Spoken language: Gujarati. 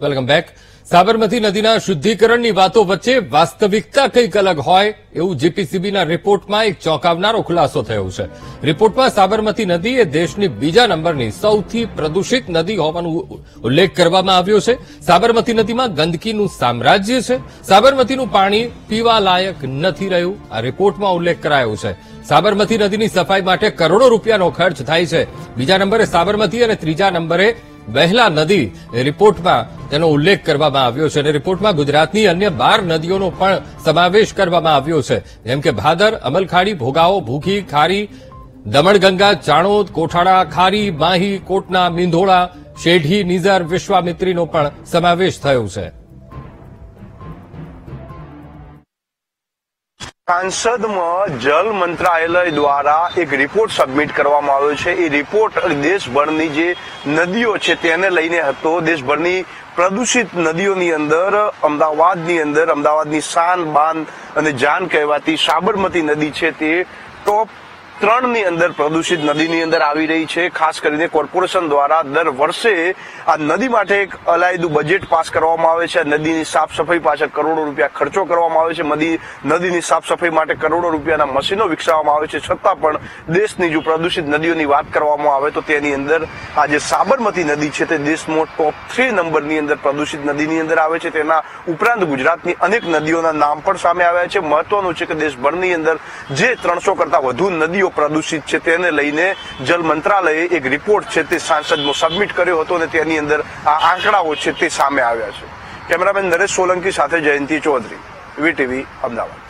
Welcome back. સાબરમતી નદીના શુદ્ધિકરણની વાતો વચ્ચે વાસ્તવિકતા કંઈક અલગ હોય એવું જીપીસીબીના રિપોર્ટમાં એક ચોંકાવનારો ખુલાસો થયો છે. રિપોર્ટમાં સાબરમતી નદી એ દેશની બીજા નંબરની સૌથી પ્રદૂષિત નદી હોવાનો ઉલ્લેખ કરવામાં આવ્યો છે. સાબરમતી નદીમાં ગંદકીનું સામ્રાજ્ય છે. સાબરમતીનું પાણી પીવા લાયક નથી રહ્યું. આ રિપોર્ટમાં ઉલ્લેખ કરાયો છે. સાબરમતી નદીની સફાઈ માટે કરોડો રૂપિયાનો ખર્ચ થાય છે. બીજા નંબરે સાબરમતી અને ત્રીજા નંબરે વહેલા નદી રિપોર્ટમાં તેનો ઉલ્લેખ કરવામાં આવ્યો છે અને રિપોર્ટમાં ગુજરાતની અન્ય બાર નદીઓનો પણ સમાવેશ કરવામાં આવ્યો છે. જેમ કે ભાદર, અમલખાડી, ભોગાવો, ભૂખી, ખારી, દમણગંગા, ચાણોદ કોઠાડા ખારી, માહી, કોટના, મીંધોળા, શેઢી, નિઝર વિશ્વામિત્રીનો પણ સમાવેશ થયો છે. સાંસદમાં જલ મંત્રાલય દ્વારા એક રિપોર્ટ સબમિટ કરવામાં આવ્યો છે. એ રિપોર્ટ દેશભરની જે નદીઓ છે તેને લઈને હતો. દેશભરની પ્રદૂષિત નદીઓની અંદર, અમદાવાદની અંદર, અમદાવાદની શાન બાન અને જાન કહેવાતી સાબરમતી નદી છે તે ટોપ ત્રણની અંદર પ્રદૂષિત નદીની અંદર આવી રહી છે. ખાસ કરીને કોર્પોરેશન દ્વારા દર વર્ષે આ નદી માટે એક અલાયદું બજેટ પાસ કરવામાં આવે છે. નદીની સાફ સફાઈ પાછળ કરોડો રૂપિયા ખર્ચો કરવામાં આવે છે. નદી નદીની સાફ સફાઈ માટે કરોડો રૂપિયાના મશીનો વિકસાવવામાં આવે છે. છતાં પણ દેશની જો પ્રદૂષિત નદીઓની વાત કરવામાં આવે તો તેની અંદર આ જે સાબરમતી નદી છે તે દેશમાં ટોપ થ્રી નંબરની અંદર પ્રદૂષિત નદીની અંદર આવે છે. તેના ઉપરાંત ગુજરાતની અનેક નદીઓના નામ પણ સામે આવ્યા છે. મહત્વનું છે કે દેશભરની અંદર જે ત્રણસો કરતા વધુ નદીઓ પ્રદૂષિત છે તેને લઈને જલ મંત્રાલયે એક રિપોર્ટ છે તે સાંસદનો સબમિટ કર્યો હતો અને તેની અંદર આ આંકડાઓ છે તે સામે આવ્યા છે. કેમેરામેન નરેશ સોલંકી સાથે જયંતિ ચૌધરી વીટીવી અમદાવાદ.